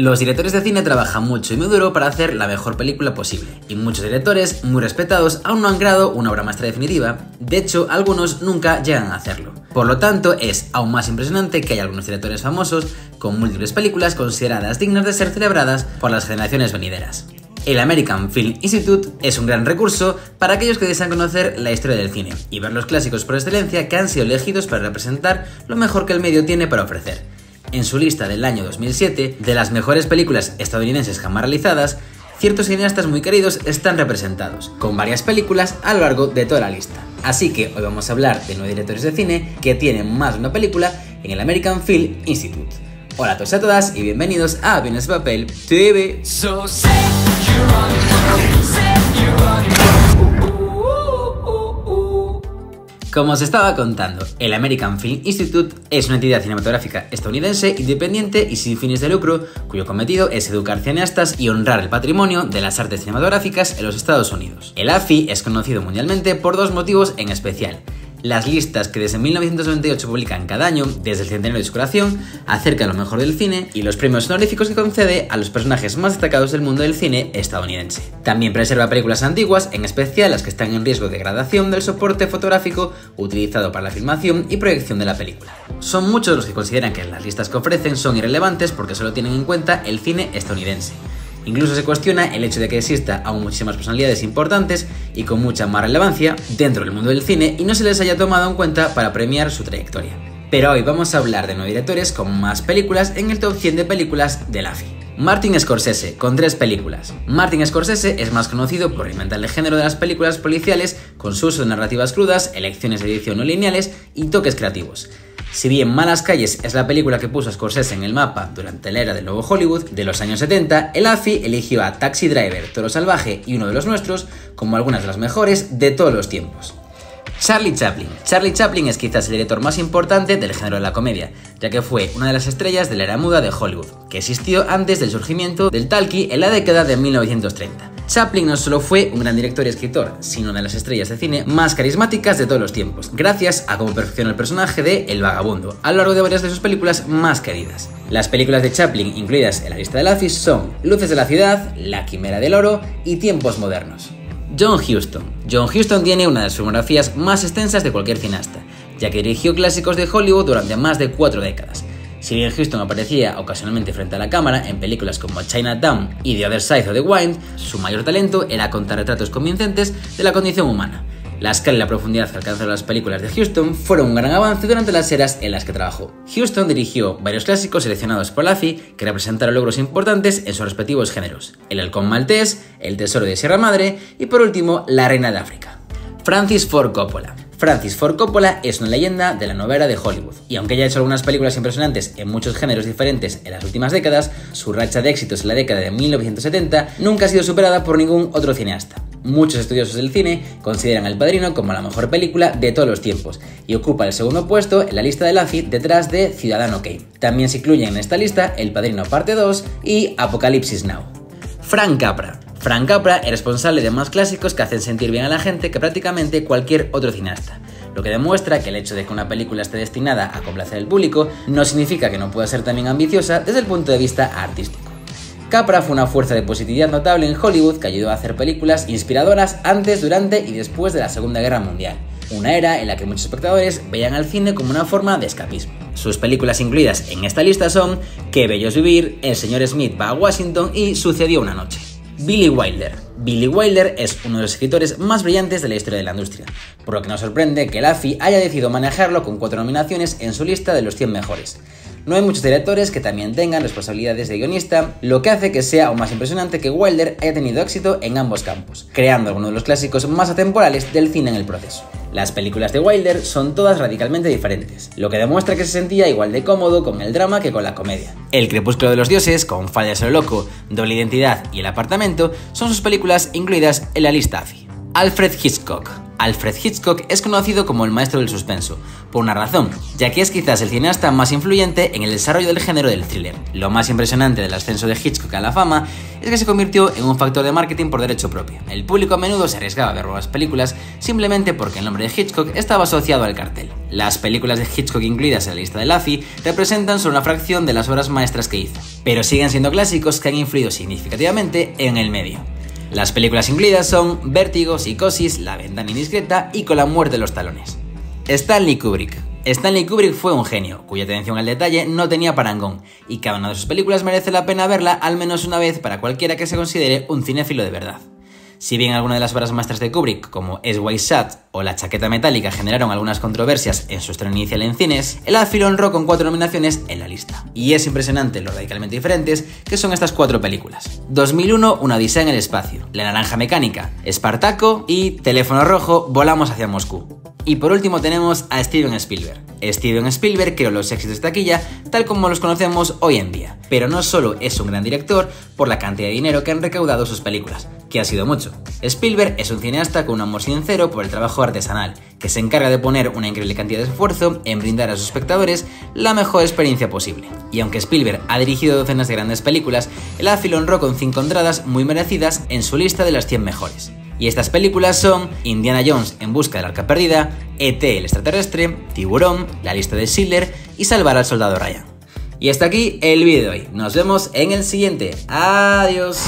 Los directores de cine trabajan mucho y muy duro para hacer la mejor película posible, y muchos directores, muy respetados, aún no han creado una obra maestra definitiva, de hecho algunos nunca llegan a hacerlo. Por lo tanto, es aún más impresionante que hay algunos directores famosos con múltiples películas consideradas dignas de ser celebradas por las generaciones venideras. El American Film Institute es un gran recurso para aquellos que desean conocer la historia del cine y ver los clásicos por excelencia que han sido elegidos para representar lo mejor que el medio tiene para ofrecer. En su lista del año 2007 de las mejores películas estadounidenses jamás realizadas, ciertos cineastas muy queridos están representados, con varias películas a lo largo de toda la lista. Así que hoy vamos a hablar de nueve directores de cine que tienen más de una película en el American Film Institute. Hola a todos y a todas y bienvenidos a Bienes Papel TV. Como os estaba contando, el American Film Institute es una entidad cinematográfica estadounidense independiente y sin fines de lucro, cuyo cometido es educar cineastas y honrar el patrimonio de las artes cinematográficas en los Estados Unidos. El AFI es conocido mundialmente por dos motivos en especial las listas que desde 1998 publican cada año, desde el centenario de su creación, acerca de lo mejor del cine y los premios honoríficos que concede a los personajes más destacados del mundo del cine estadounidense. También preserva películas antiguas, en especial las que están en riesgo de degradación del soporte fotográfico utilizado para la filmación y proyección de la película. Son muchos los que consideran que las listas que ofrecen son irrelevantes porque solo tienen en cuenta el cine estadounidense. Incluso se cuestiona el hecho de que exista aún muchísimas personalidades importantes y con mucha más relevancia dentro del mundo del cine y no se les haya tomado en cuenta para premiar su trayectoria. Pero hoy vamos a hablar de nueve directores con más películas en el top 100 de películas de la AFI. Martin Scorsese, con tres películas. Martin Scorsese es más conocido por inventar el género de las películas policiales con su uso de narrativas crudas, elecciones de edición no lineales y toques creativos. Si bien Malas Calles es la película que puso a Scorsese en el mapa durante la era del nuevo Hollywood de los años 70, el AFI eligió a Taxi Driver, Toro Salvaje y uno de los nuestros como algunas de las mejores de todos los tiempos. Charlie Chaplin. Charlie Chaplin es quizás el director más importante del género de la comedia, ya que fue una de las estrellas de la era muda de Hollywood, que existió antes del surgimiento del talkie en la década de 1930. Chaplin no solo fue un gran director y escritor, sino una de las estrellas de cine más carismáticas de todos los tiempos, gracias a cómo perfeccionó el personaje de El Vagabundo, a lo largo de varias de sus películas más queridas. Las películas de Chaplin incluidas en la lista de Lafis son Luces de la Ciudad, La Quimera del Oro y Tiempos Modernos. John Huston. John Huston tiene una de las filmografías más extensas de cualquier cineasta, ya que dirigió clásicos de Hollywood durante más de cuatro décadas. Si bien Houston aparecía ocasionalmente frente a la cámara en películas como Chinatown y The Other Side of the Wind, su mayor talento era contar retratos convincentes de la condición humana. La escala y la profundidad que alcanzaron las películas de Houston fueron un gran avance durante las eras en las que trabajó. Houston dirigió varios clásicos seleccionados por Laffy que representaron logros importantes en sus respectivos géneros: El Halcón Maltés, El Tesoro de Sierra Madre y por último La Reina de África. Francis Ford Coppola. Francis Ford Coppola es una leyenda de la novela de Hollywood, y aunque haya hecho algunas películas impresionantes en muchos géneros diferentes en las últimas décadas, su racha de éxitos en la década de 1970 nunca ha sido superada por ningún otro cineasta. Muchos estudiosos del cine consideran El Padrino como la mejor película de todos los tiempos y ocupa el segundo puesto en la lista de Laffy detrás de Ciudadano Kane. También se incluyen en esta lista El Padrino Parte 2 y Apocalipsis Now. Frank Capra. Frank Capra es responsable de más clásicos que hacen sentir bien a la gente que prácticamente cualquier otro cineasta. Lo que demuestra que el hecho de que una película esté destinada a complacer al público no significa que no pueda ser también ambiciosa desde el punto de vista artístico. Capra fue una fuerza de positividad notable en Hollywood que ayudó a hacer películas inspiradoras antes, durante y después de la Segunda Guerra Mundial, una era en la que muchos espectadores veían al cine como una forma de escapismo. Sus películas incluidas en esta lista son Qué bello es vivir, El señor Smith va a Washington y Sucedió una noche. Billy Wilder. Billy Wilder es uno de los escritores más brillantes de la historia de la industria, por lo que nos sorprende que Laffy haya decidido manejarlo con cuatro nominaciones en su lista de los 100 mejores. No hay muchos directores que también tengan responsabilidades de guionista, lo que hace que sea aún más impresionante que Wilder haya tenido éxito en ambos campos, creando algunos de los clásicos más atemporales del cine en el proceso. Las películas de Wilder son todas radicalmente diferentes, lo que demuestra que se sentía igual de cómodo con el drama que con la comedia. El Crepúsculo de los Dioses, con Fallas en lo Loco, Doble Identidad y El Apartamento son sus películas incluidas en la lista AFI. Alfred Hitchcock. Alfred Hitchcock es conocido como el maestro del suspenso, por una razón, ya que es quizás el cineasta más influyente en el desarrollo del género del thriller. Lo más impresionante del ascenso de Hitchcock a la fama es que se convirtió en un factor de marketing por derecho propio. El público a menudo se arriesgaba a ver nuevas películas simplemente porque el nombre de Hitchcock estaba asociado al cartel. Las películas de Hitchcock incluidas en la lista de Laffy representan solo una fracción de las obras maestras que hizo, pero siguen siendo clásicos que han influido significativamente en el medio. Las películas incluidas son Vértigo, Psicosis, La ventana indiscreta y Con la muerte de los talones. Stanley Kubrick. Stanley Kubrick fue un genio, cuya atención al detalle no tenía parangón, y cada una de sus películas merece la pena verla al menos una vez para cualquiera que se considere un cinéfilo de verdad. Si bien algunas de las obras maestras de Kubrick, como Es Shot o La chaqueta metálica, generaron algunas controversias en su estreno inicial en cines, el AFI honró con cuatro nominaciones en la lista. Y es impresionante lo radicalmente diferentes que son estas cuatro películas. 2001, Una odisea en el espacio, La naranja mecánica, Espartaco y Teléfono rojo, Volamos hacia Moscú. Y por último tenemos a Steven Spielberg. Steven Spielberg creó los éxitos de taquilla tal como los conocemos hoy en día. Pero no solo es un gran director por la cantidad de dinero que han recaudado sus películas, que ha sido mucho. Spielberg es un cineasta con un amor sincero por el trabajo artesanal, que se encarga de poner una increíble cantidad de esfuerzo en brindar a sus espectadores la mejor experiencia posible. Y aunque Spielberg ha dirigido docenas de grandes películas, el AFI lo honró con 5 entradas muy merecidas en su lista de las 100 mejores. Y estas películas son Indiana Jones en busca del arca perdida, ET el extraterrestre, Tiburón, la lista de Schiller y salvar al soldado Ryan. Y hasta aquí el vídeo de hoy. Nos vemos en el siguiente. Adiós.